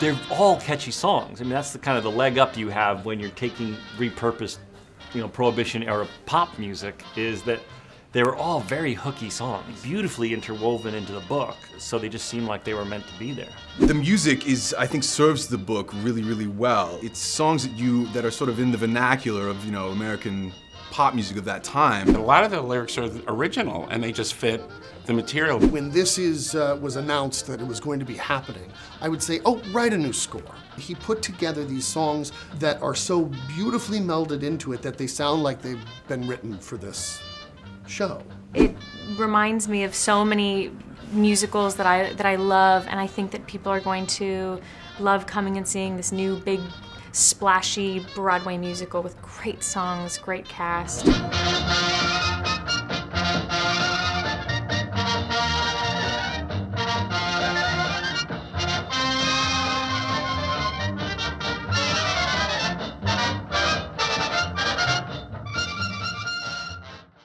they're all catchy songs. I mean, that's the kind of the leg up you have when you're taking repurposed, you know, Prohibition era pop music is that they were all very hooky songs, beautifully interwoven into the book, so they just seemed like they were meant to be there. The music is, I think, serves the book really, really well. It's songs that you that are sort of in the vernacular of, you know, American pop music of that time. A lot of the lyrics are original, and they just fit the material. When this is uh, was announced that it was going to be happening, I would say, oh, write a new score. He put together these songs that are so beautifully melded into it that they sound like they've been written for this show. It reminds me of so many musicals that I that I love, and I think that people are going to love coming and seeing this new big splashy Broadway musical with great songs, great cast.